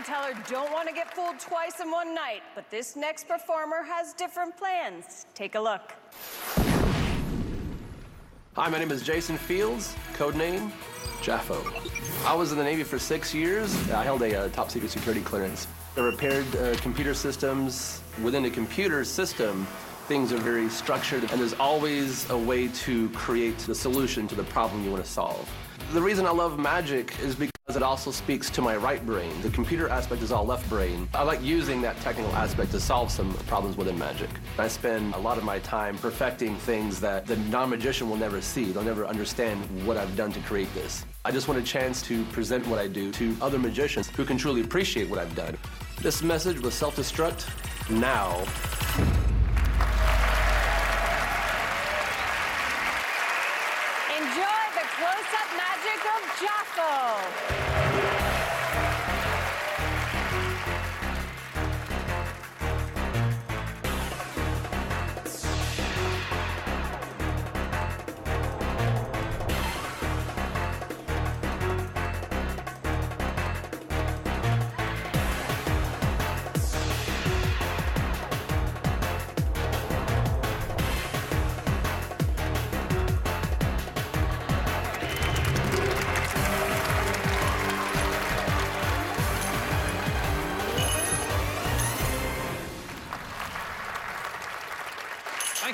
and Teller don't want to get fooled twice in one night, but this next performer has different plans. Take a look. Hi, my name is Jason Fields, codename Jafo. I was in the Navy for six years. I held a uh, top secret security clearance. I repaired uh, computer systems. Within a computer system, things are very structured, and there's always a way to create the solution to the problem you want to solve. The reason I love magic is because it also speaks to my right brain. The computer aspect is all left brain. I like using that technical aspect to solve some problems within magic. I spend a lot of my time perfecting things that the non-magician will never see. They'll never understand what I've done to create this. I just want a chance to present what I do to other magicians who can truly appreciate what I've done. This message was self-destruct now. Magic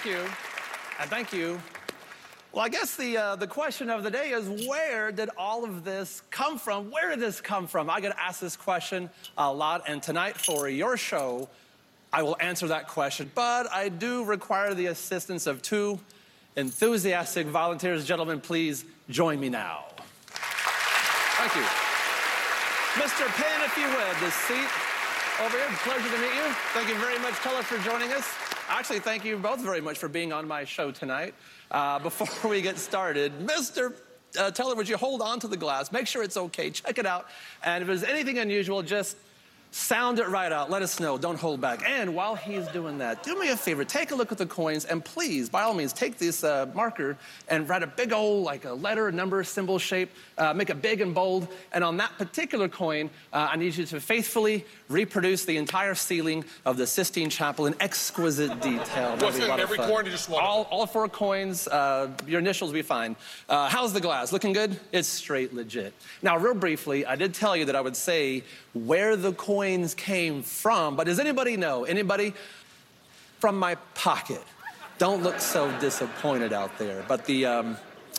you. And thank you. Well, I guess the, uh, the question of the day is where did all of this come from? Where did this come from? I get asked this question a lot, and tonight for your show, I will answer that question. But I do require the assistance of two enthusiastic volunteers. Gentlemen, please join me now. Thank you. Mr. Penn, if you would, the seat over here. Pleasure to meet you. Thank you very much, Teller, for joining us. Actually, thank you both very much for being on my show tonight. Uh, before we get started, Mr. Uh, Teller, would you hold on to the glass? Make sure it's okay. Check it out. And if there's anything unusual, just sound it right out. Let us know. Don't hold back. And while he's doing that, do me a favor. Take a look at the coins, and please, by all means, take this uh, marker and write a big old, like a letter, number, symbol shape. Uh, make it big and bold. And on that particular coin, uh, I need you to faithfully reproduce the entire ceiling of the Sistine Chapel in exquisite detail. What's in every coin or just one? All, all four coins. Uh, your initials will be fine. Uh, how's the glass? Looking good? It's straight legit. Now, real briefly, I did tell you that I would say where the coins came from, but does anybody know? Anybody? From my pocket. Don't look so disappointed out there. But the, um,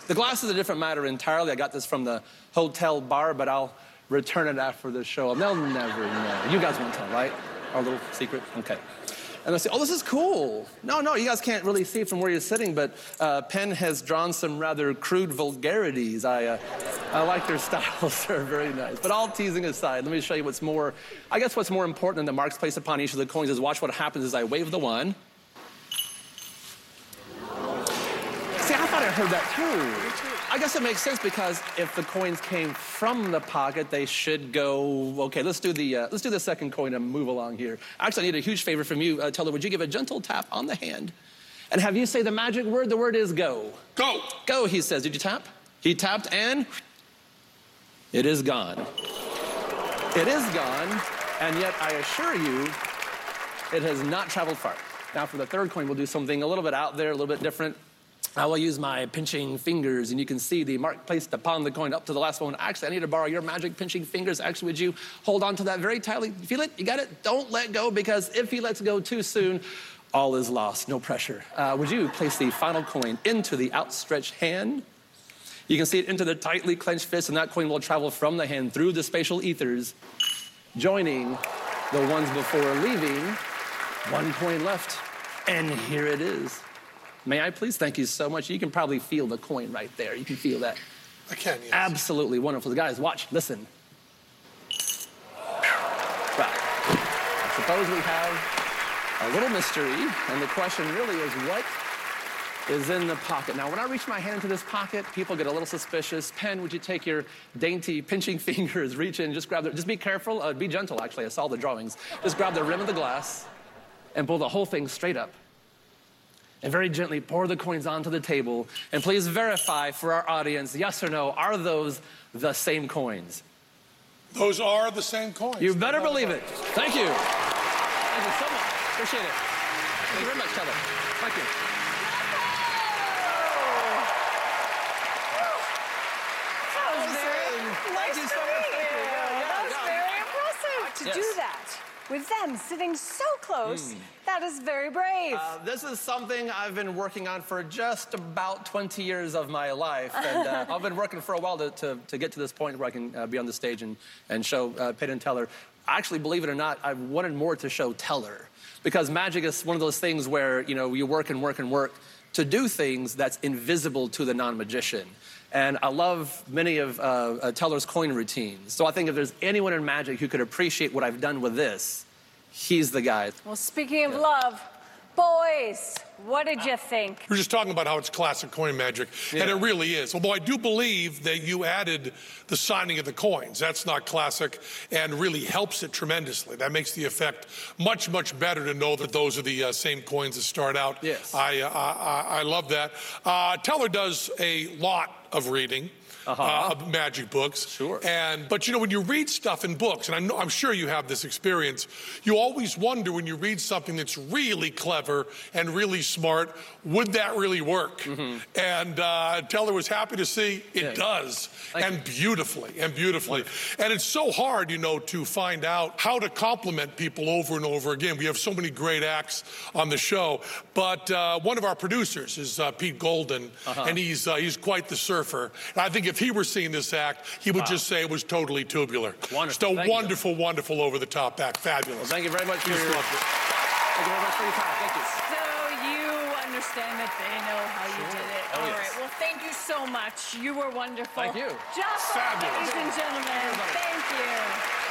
the glass is a different matter entirely. I got this from the hotel bar, but I'll return it after the show. And they'll never know. You guys won't tell, right? Our little secret? Okay. And they'll say, oh, this is cool. No, no, you guys can't really see from where you're sitting, but uh, Penn has drawn some rather crude vulgarities. I, uh, I like their styles, they're very nice. But all teasing aside, let me show you what's more, I guess what's more important than the marks placed upon each of the coins is watch what happens as I wave the one. See, I thought I heard that too. I guess it makes sense because if the coins came from the pocket, they should go. Okay, let's do the uh, let's do the second coin and move along here. Actually, I need a huge favor from you, uh, Teller. Would you give a gentle tap on the hand, and have you say the magic word? The word is go. Go. Go, he says. Did you tap? He tapped, and it is gone. It is gone, and yet I assure you, it has not traveled far. Now, for the third coin, we'll do something a little bit out there, a little bit different. I will use my pinching fingers, and you can see the mark placed upon the coin up to the last one. Actually, I need to borrow your magic pinching fingers. Actually, would you hold on to that very tightly? Feel it? You got it? Don't let go, because if he lets go too soon, all is lost. No pressure. Uh, would you place the final coin into the outstretched hand? You can see it into the tightly clenched fist, and that coin will travel from the hand through the spatial ethers, joining the ones before leaving. One coin left, and here it is. May I please? Thank you so much. You can probably feel the coin right there. You can feel that. I can, yes. Absolutely wonderful. The guys, watch, listen. Well, I suppose we have a little mystery, and the question really is what is in the pocket? Now, when I reach my hand into this pocket, people get a little suspicious. Penn, would you take your dainty pinching fingers, reach in, just grab the, just be careful, uh, be gentle, actually, I saw the drawings. Just grab the rim of the glass and pull the whole thing straight up and very gently pour the coins onto the table. And please verify for our audience yes or no, are those the same coins? Those are the same coins. You better believe it. Thank you. Thank you so much. Appreciate it. Thank you very much, Teller. Thank you. That was very nice you so much. Thank you. you. Yeah, yeah, That was yeah. very impressive to do that with them sitting so close. That is very brave. Uh, this is something I've been working on for just about 20 years of my life. And uh, I've been working for a while to, to, to get to this point where I can uh, be on the stage and, and show uh, Penn and Teller. Actually, believe it or not, I wanted more to show Teller because magic is one of those things where, you know, you work and work and work to do things that's invisible to the non-magician. And I love many of uh, uh, Teller's coin routines. So I think if there's anyone in magic who could appreciate what I've done with this, he's the guy. well, speaking of love, boys, what did you think? We're just talking about how it's classic coin magic, and it really is. Although I do believe that you added the signing of the coins. That's not classic and really helps it tremendously. That makes the effect much, much better to know that those are the uh, same coins that start out. Yes. I, uh, I, I love that. Uh, Teller does a lot of reading. uh of magic books. Sure. And but you know when you read stuff in books, and I know, I'm sure you have this experience, you always wonder when you read something that's really clever and really smart, would that really work? And uh, Teller was happy to see it Yeah. does, and beautifully, and beautifully. And it's so hard, you know, to find out how to compliment people over and over again. We have so many great acts on the show, but uh, one of our producers is uh, Pete Golden, and he's uh, he's quite the surfer. And I think if he were seeing this act, he would just say it was totally tubular. Wonderful. Just a Thank you. wonderful, wonderful over the top act. Fabulous. Thank you very much your, for your time. Thank you. So you understand that they know how you did it. Oh, All yes. right. Well, thank you so much. You were wonderful. Thank you. Fabulous. ladies and gentlemen. Thank you.